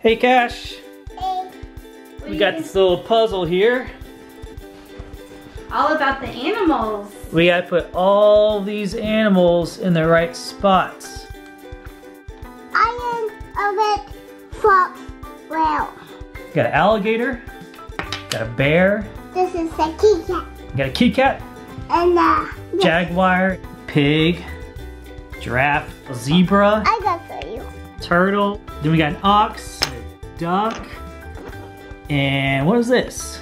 Hey Cash, Hey. we got this little puzzle here. all about the animals. We gotta put all these animals in the right spots. I am a bit fox well. Got an alligator, got a bear, This is the kitty cat. got a kitty cat, And uh, jaguar, pig, giraffe, a zebra, I got for you. turtle. Then we got an ox, a duck, and what is this?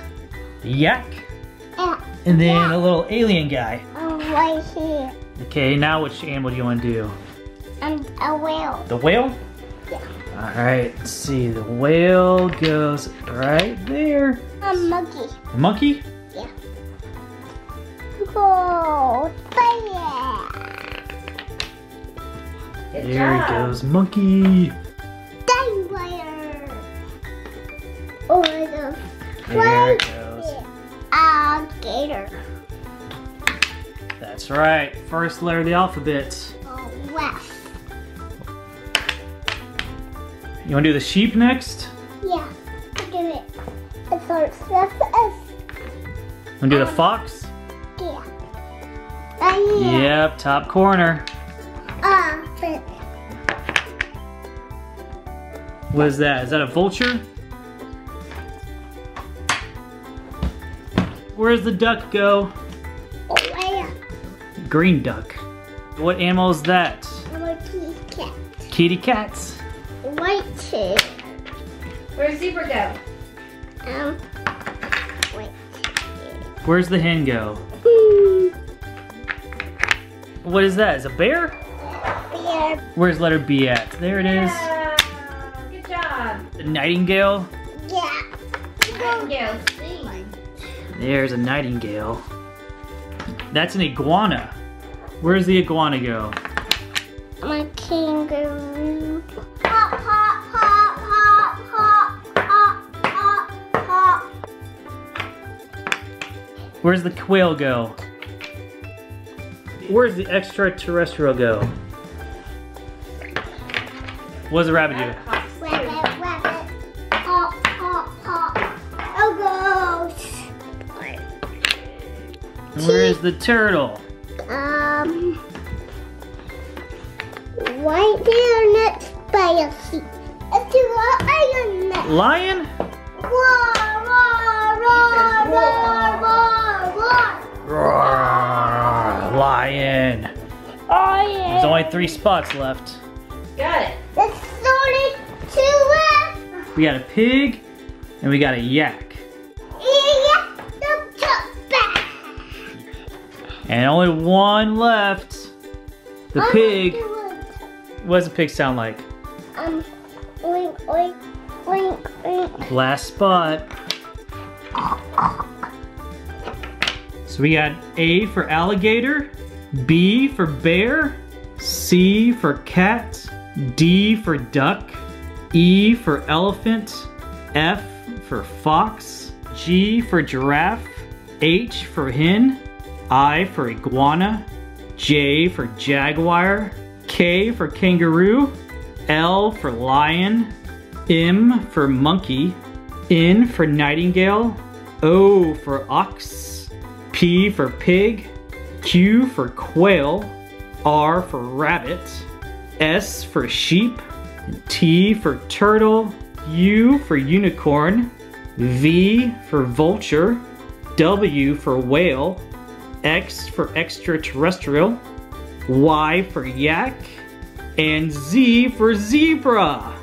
A yak, And and then a little alien guy. um, right here. Okay, now which animal do you want to do? And a whale. The whale? Yeah. All right, let's see. The whale goes right there. A monkey. The monkey? Go fire. Good there he goes, monkey. There it goes. alligator. That's right. First letter of the alphabet. Oh, west. You want to do the sheep next? Yeah, look at it. It starts with S. Want to do the fox? Yeah. Uh, yeah. Yep, top corner. Uh, but What is that? Is that a vulture? Where's the duck go? oh, where? Green duck. What animal is that? Kitty cat. Kitty cats. White tail. Where's zebra go? Um, white Where's the hen go? tail. What is that? Is it a bear? Bear. Where's letter B at? There it is. Yeah. Good job. The nightingale. Yeah. Nightingale, sing. There's a nightingale. That's an iguana. Where's the iguana go? My kangaroo. Hop, hop, hop, hop, hop, hop, hop, hop. Where's the quail go? Where's the extraterrestrial go? What does the rabbit do? Where's the turtle? Um, right there next by a sheep. It's a iron neck. Lion? Roar, roar, roar, roar, roar, roar. Roar, lion. Oh, yeah. There's only three spots left. Got it. There's only two left. We got a pig and we got a yak. And only one left. The pig. What does the pig sound like? Um, oink, oink, oink, oink. Last spot. So we got A for alligator, B for bear, C for cat, D for duck, E for elephant, F for fox, G for giraffe, H for hen, I for iguana, J for jaguar, K for kangaroo, L for lion, M for monkey, N for nightingale, O for ox, P for pig, Q for quail, R for rabbit, S for sheep, T for turtle, U for unicorn, V for vulture, W for whale, X for extraterrestrial, Y for yak, and Z for zebra.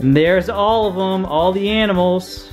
And there's all of them, all the animals.